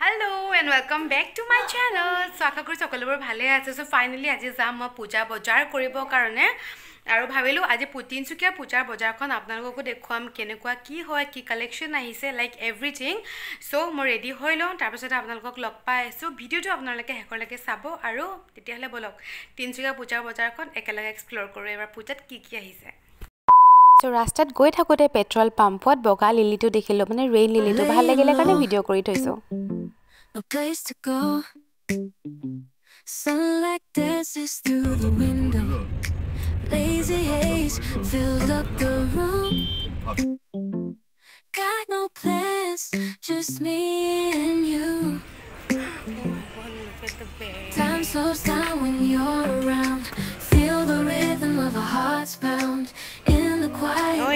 Hello' and welcome back to my channel so' আশা কৰিছোঁ সকলোবোৰ ভালে আছে। চ' ফাইনেলি আজি যাম মই পূজা বজাৰ কৰিবৰ কাৰণে। আৰু ভাবিলোঁ আজি তিনিচুকীয়া পূজাৰ বজাৰখন আপোনালোককো দেখুৱাম কেনেকুৱা কি হয় কি কালেকশ্যন আহিছে লাইক এভৰিথিং চ' মই ৰেডি হৈ লওঁ। তাৰপিছতে আপোনালোকক লগ পাই আছোঁ। ভিডিঅ'টো আপোনালোকে শেষলৈকে চাব আৰু তেতিয়াহ'লে ব'লক তিনিচুকীয়া পূজাৰ বজাৰখন একেলগে এক্সপ্ল'ৰ কৰোঁ। এইবাৰ পূজাত কি কি আহিছে? ৰাস্তাত গৈ থাকোঁতে পেট্ৰল পাম্পত বগা লিলিটো দেখিলোঁ মানে ৰেইন লিলিটো। ভাল লাগিলে কাৰণে ভিডিঅ' কৰি থৈছোঁ।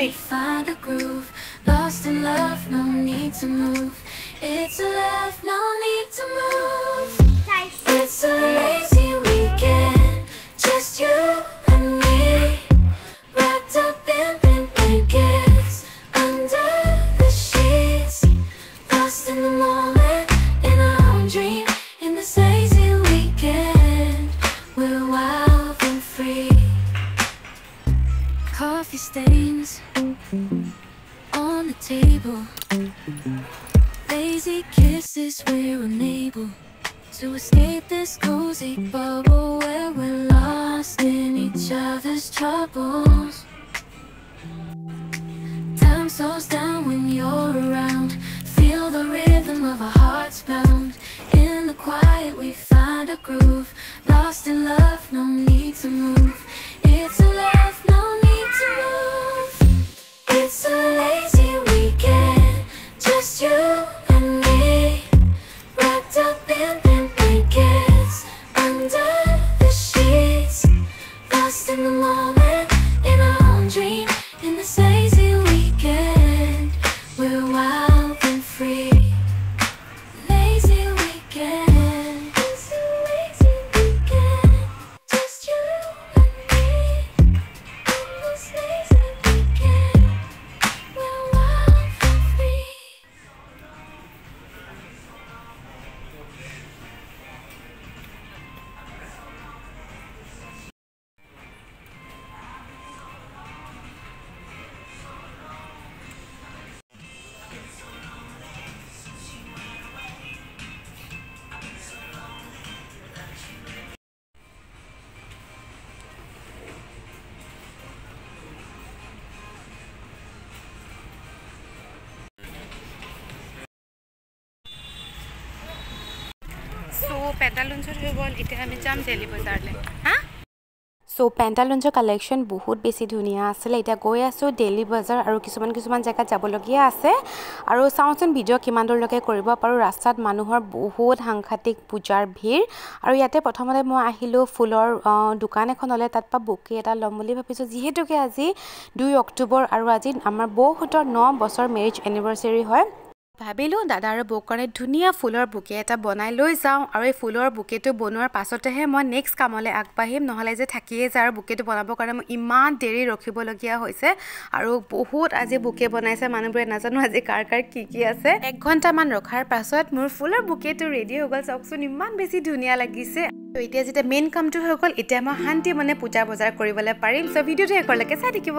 We find a groove. Lost in love, no need to move. It's a love, no need to move. It's a lazy weekend, just you and me. Wrapped up in blankets, under the sheets. Lost in the moment, in our own dream. Lazy kisses, we're unable to escape this cozy bubble where we're lost in each other's troubles. Time slows down when you're around. Feel the rhythm of our hearts bound In the quiet, we find a groove. Lost in love, no need to move. So' পেণ্টালুঞ্চৰ collection বহুত বেছি ধুনীয়া আছিলে। এতিয়া গৈ আছোঁ daily বজাৰ আৰু কিছুমান কিছুমান জেগাত যাবলগীয়া আছে। আৰু চাওঁচোন ভিডিঅ' কিমান দূৰলৈকে কৰিব পাৰোঁ। ৰাস্তাত মানুহৰ বহুত সাংঘাতিক পূজাৰ ভিৰ। আৰু ইয়াতে প্ৰথমতে মই আহিলোঁ ফুলৰ দোকান এখনলৈ তাত পৰা বুকে এটা ল'ম বুলি ভাবিছোঁ। যিহেতুকে আজি দুই অক্টোবৰ আৰু আজি আমাৰ বৌহঁতৰ ন বছৰ মেৰিজ এনিভাৰ্চেৰী হয়। ভাবিলোঁ দাদা আৰু বৌৰ কাৰণে ধুনীয়া ফুলৰ বুকে এটা বনাই লৈ যাওঁ আৰু এই ফুলৰ বুকেটো বনোৱাৰ পাছতেহে মই নেক্সট কামলৈ আগবাঢ়িম। নহ'লে যে থাকিয়ে যায় আৰু বুকেটো বনাবৰ কাৰণে মই ইমান দেৰি ৰখিবলগীয়া হৈছে আৰু বহুত আজি বুকে বনাইছে মানুহবোৰে। নাজানো আজি কাৰ কাৰ কি কি আছে। এক ঘণ্টামান ৰখাৰ পাছত মোৰ ফুলৰ বুকেটো ৰেডি হৈ গ'ল। চাওকচোন ইমান বেছি ধুনীয়া লাগিছে। ত' এতিয়া যেতিয়া মেইন কামটো হৈ গ'ল এতিয়া মই শান্তি মানে পূজা বজাৰ কৰিবলৈ পাৰিম। চ' ভিডিঅ'টো শেষলৈকে চাই থাকিব।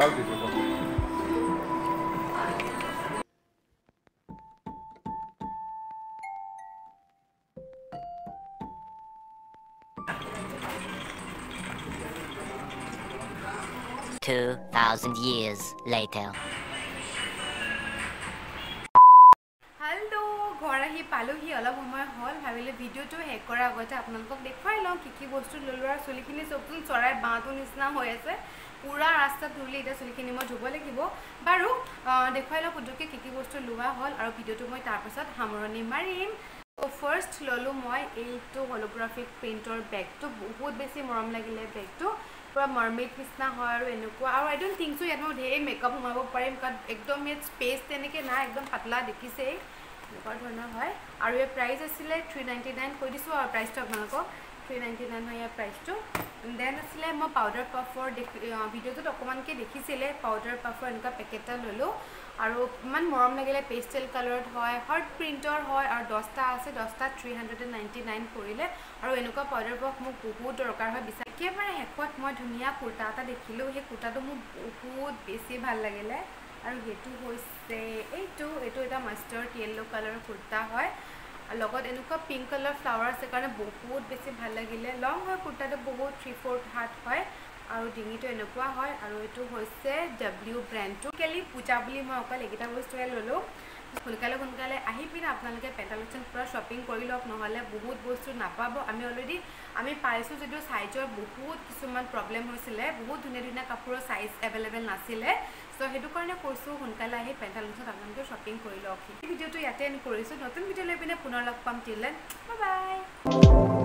tal, dice eso. Two thousand years later. পালোহি অলপ সময় হ'ল ভাবিলে ভিডিঅ'টো শেষ কৰাৰ আগতে আপোনালোকক দেখুৱাই লওঁ কি কি বস্তু ল'লোঁ আৰু চুলিখিনি চবচোন চৰাই বাঁহটো নিচিনা হৈ আছে পূৰা ৰাস্তাত ধুলি এতিয়া চুলিখিনি মই ধুব লাগিব। বাৰু দেখুৱাই লওঁ পুটুককৈ কি কি বস্তু লোৱা হ'ল আৰু ভিডিঅ'টো মই তাৰপাছত সামৰণি মাৰিম। ফাৰ্ষ্ট ল'লোঁ মই এইটো হলোগ্ৰাফিক প্ৰিণ্টৰ বেগটো বহুত বেছি মৰম লাগিলে বেগটো পূৰা মাৰ্মেড নিচিনা হয় আৰু এনেকুৱা। আৰু আই ডোণ্ট থিংক চ' ইয়াত মই ধেৰ মেকআপ সোমাব পাৰিম। কাৰণ একদম ইয়াত স্পেচ তেনেকৈ নাই একদম পাতলা দেখিছেই। এনেকুৱা ধৰণৰ হয়। আৰু ইয়াৰ প্ৰাইচ আছিলে থ্ৰী নাইণ্টি নাইন কৈ দিছোঁ আৰু প্ৰাইচটো আপোনালোকক। থ্ৰী নাইণ্টি নাইন হয় ইয়াৰ প্ৰাইচটো দেন আছিলে মই পাউডাৰ পাফৰ দেখি ভিডিঅ'টোত অকণমানকৈ দেখিছিলে পাউডাৰ পাফৰ এনেকুৱা পেকেট এটা ল'লোঁ। আৰু ইমান মৰম লাগিলে পেষ্টেল কালাৰত হয় হাৰ্ট প্ৰিণ্টৰ হয় আৰু দহটা আছে দহটা three hundred and ninety nine পৰিলে। আৰু এনেকুৱা পাউডাৰ পাফ মোক বহুত দৰকাৰ হয় বিচাৰ একেবাৰে শেষত মই ধুনীয়া কুৰ্তা এটা দেখিলোঁ। সেই কুৰ্তাটো মোৰ বহুত বেছি ভাল লাগিলে। আৰু সেইটো হৈছে এইটো এইটো এটা মাষ্টাৰ্ড য়েল্ল' কালাৰৰ কুৰ্তা হয়। লগত এনেকুৱা পিংক কালাৰ ফ্লাৱাৰ আছে কাৰণে বহুত বেছি ভাল লাগিলে। লং হয় কুৰ্তাটো বহুত থ্ৰী ফ'ৰ্থ হাত হয়। আৰু ডিঙিটো এনেকুৱা হয়। আৰু এইটো হৈছে ডাব্লিউ ব্ৰেণ্ডটো কেলি পূজা বুলি মই অকল এইকেইটা বস্তুৱে ল'লোঁ। সোনকালে সোনকালে আহি পিনে আপোনালোকে পেণ্টালুচন পূৰা শ্বপিং কৰি লওক নহ'লে বহুত বস্তু নাপাব। আমি অলৰেডি আমি পাইছোঁ যদিও চাইজৰ বহুত কিছুমান প্ৰব্লেম হৈছিলে। বহুত ধুনীয়া ধুনীয়া কাপোৰৰ চাইজ এভেইলেবল নাছিলে। চ' সেইটো কাৰণে কৈছোঁ সোনকালে আহি পেণ্টালুচনত আপোনালোকে শ্বপিং কৰি লওক। এই ভিডিঅ'টো ইয়াতে আমি কৰিছোঁ। নতুন ভিডিঅ' লৈ পিনে পুনৰ লগ পাম। তিলে বাই বাই